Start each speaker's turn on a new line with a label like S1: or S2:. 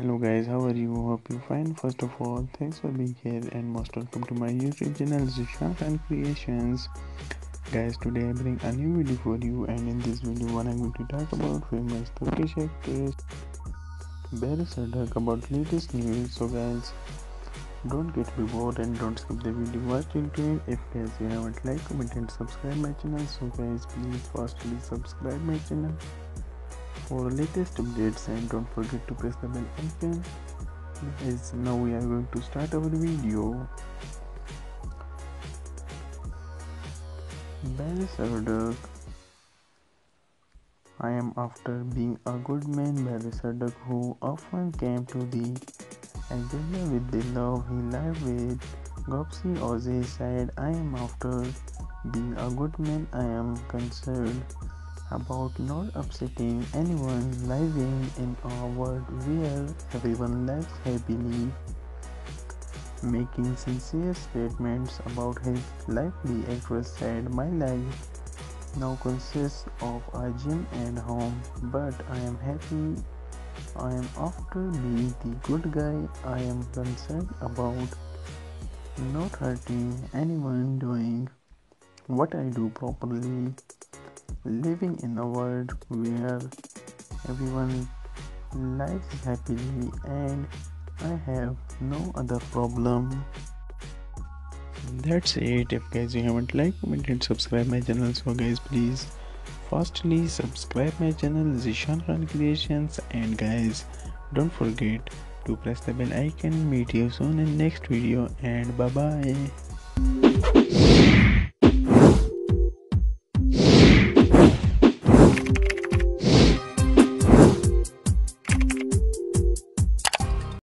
S1: hello guys how are you? Hope you fine. First of all thanks for being here and most welcome to my youtube channel Zeeshan Khan creations. Guys today i bring a new video for you and in this video what i'm going to talk about famous turkish actress Barış Arduç about latest news. So guys don't get bored and don't skip the video. Watch into it. If guys you haven't like comment and subscribe my channel. So guys please firstly subscribe my channel for latest updates and don't forget to press the bell icon. Guys now we are going to start our video. Barış Arduç I am after being a good man Barış Arduç who often came to the agenda with the love he lived with. Gupse Özay said I am after being a good man. I am concerned about not upsetting anyone living in a world where everyone lives happily. Making sincere statements about his life, the actress said, My life now consists of a gym and home, but I am happy. I am after being the good guy. I am concerned about not hurting anyone doing what I do properly living in a world where everyone lives happily and I have no other problem. That's it. If guys you haven't liked, comment and subscribe my channel. So guys please firstly subscribe my channel Zeeshan Khan Creations and guys don't forget to press the bell icon. Meet you soon in next video and bye bye.